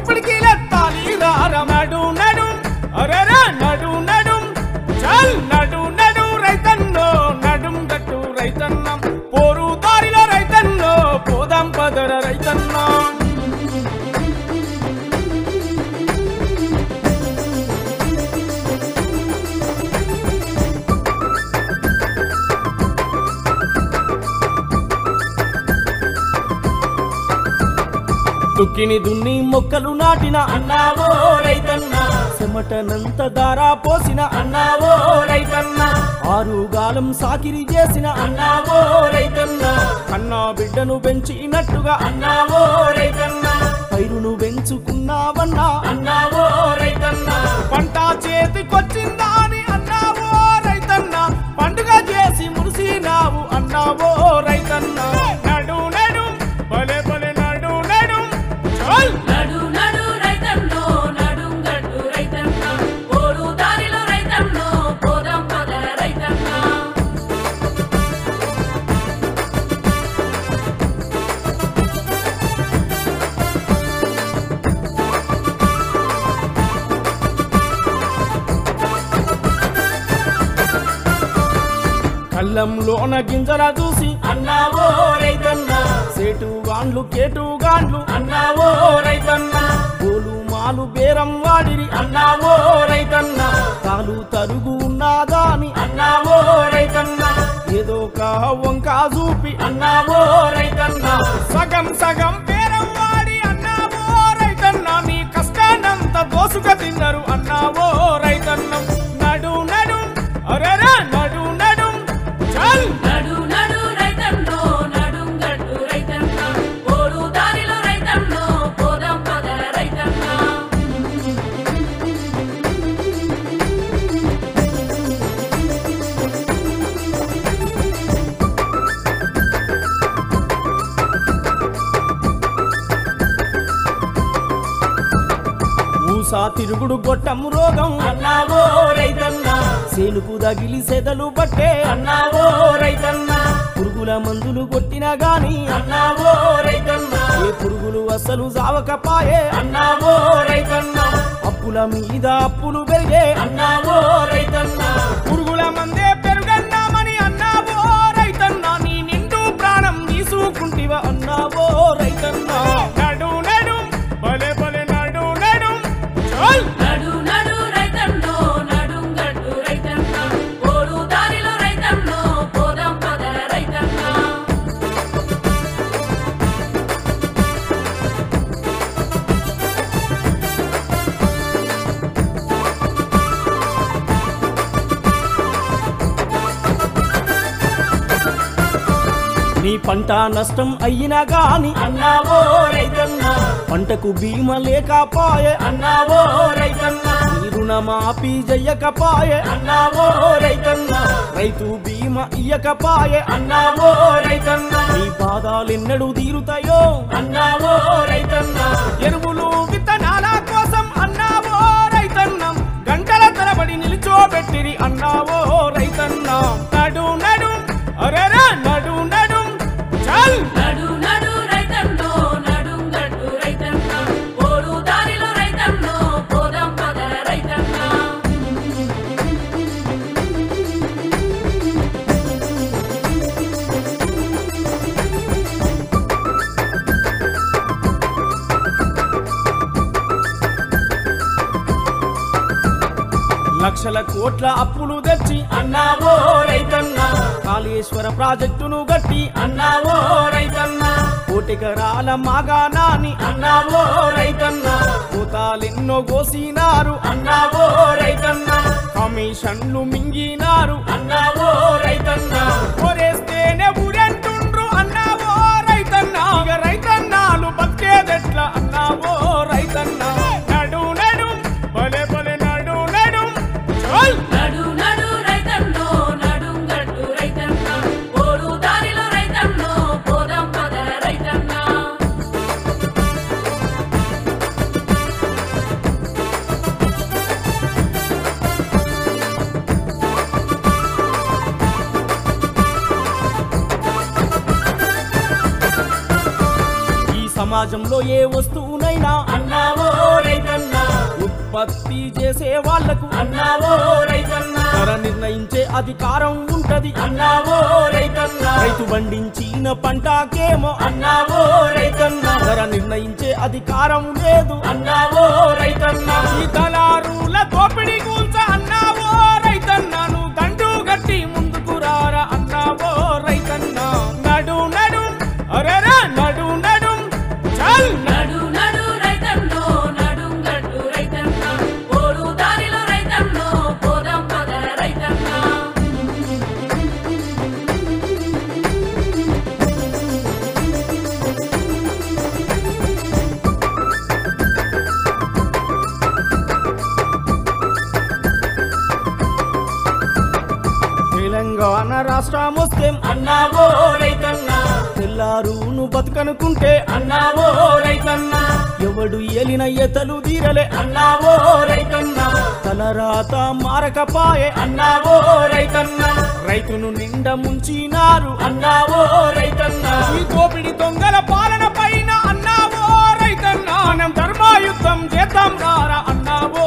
కోసం తుక్కిని దున్ని మొక్కలు నాటిన అన్నావో రైతన్న. చెమటనంత దారా పోసిన అన్నావో రైతన్న. ఆరుగాలం సాకిరి చేసిన అన్నావో రైతన్న. కన్నా బిడ్డను పెంచినట్టుగా అన్నావో రైతన్న. పైరును పెంచుకున్నావన్నా అన్నావో రైతన్న. పంట చేతికొచ్చిందా అని అన్నావో రైతన్న. పండుగ చేసి మురిసినావు అన్నావో కళ్ళంలోన గింజల చూసి అన్నావో రైతన్న. సేటు గాండ్లు కేటు గాండ్లు అన్నావో రైతన్న. గోలు మాలు బేరం వాడిరి. అన్నావో రైతన్న. తాలు తరుగు ఉన్నాదా అని అన్నావో రైతన్న. ఏదో ఒక వంక చూపి అన్నావో రైతన్న. సగం సగం బేరం వాడి అన్నావో రైతన్న. నీ కష్టానంత దోసుక తిన్నారు అన్నావో రైతన్నం ఊసా తిరుగుడు గొట్టము రోగం. అన్నావో రైతన్న. సేనుకు దగిలి సెదలు పట్టే అన్నావో రైతన్న. పురుగుల మందులు కొట్టినా గాని. అన్నావో రైతన్న. ఏ పురుగులు అసలు సావకపాయే అన్నావో రైతన్న. అప్పుల మీద అప్పులు పెరిగే. అన్నావో రైతన్న. పురుగుల మందే పెరుగన్నామని అన్నావో రైతన్న. నీ నిండు ప్రాణం తీసుకుంటివ అన్నావో రైతన్న. నీ పంట నష్టం అయినా గాని అన్నావో రైతన్న. పంటకు బీమా లేకపాయే. అన్నావో రైతన్న. నీ రుణమాఫీ చెయ్యకపాయే అన్నావో రైతన్న. రైతు బీమా ఇయ్యకపాయే. అన్నావో రైతన్న. నీ బాధలెన్నడూ తీరుతాయో. అన్నావో రైతన్న. ఎరువులు విత్తనాల కోసం అన్నావో రైతన్న. గంటల తరబడి నిల్చోబెట్టిరి అన్నావో లక్షల కోట్ల అప్పులు తెచ్చి అన్నావో రైతన్నా. కాళేశ్వర ప్రాజెక్టును గట్టి అన్నావో రైతన్నా. కోటికరాల మాగానాని అన్నావో రైతన్నా. కోతాలెన్నో కోసినారు అన్నావో రైతన్నా. కమిషన్లు మింగినారు అన్నావో రైతన్నా. కొరేస్తేనే ఊరంటుండ్రు అన్నావో రైతన్నా. ఇక రైతన్నాలు బతికేదెట్లా అన్నావో సమాజంలో ఏ వస్తువునైనా అన్నావో రైతన్నా. ఉత్పత్తి చేసే వాళ్ళకు అన్నావో రైతన్నా. ధర నిర్ణయించే అధికారం ఉంటది అన్నావో రైతన్నా. రైతు పండించిన పంటకేమో అన్నావో రైతన్నా. ధర నిర్ణయించే అధికారం లేదు అన్నావో రైతన్నా. ఈ దళారుల దోపిడి కూల్చ అన్నావో రైతన్నాను దండు గట్టి ముందు తెలంగాణ రాష్ట్రం వస్తే అన్నావో రైతన్నా. తెల్లారును బతుకనుకుంటే అన్నావో రైతన్నా. ఎవడు ఏలిన ఎతలు తీరలే అన్నావో రైతన్నా. తలరాత మారకపాయే అన్నావో రైతన్నా. రైతును నిండ ముంచినారు అన్నావో రైతన్నా. ఈ కోపిడి దొంగల పాలన పైన అన్నావో రైతన్నా. మనం ధర్మాయుద్ధం చేద్దాం రారా అన్నావో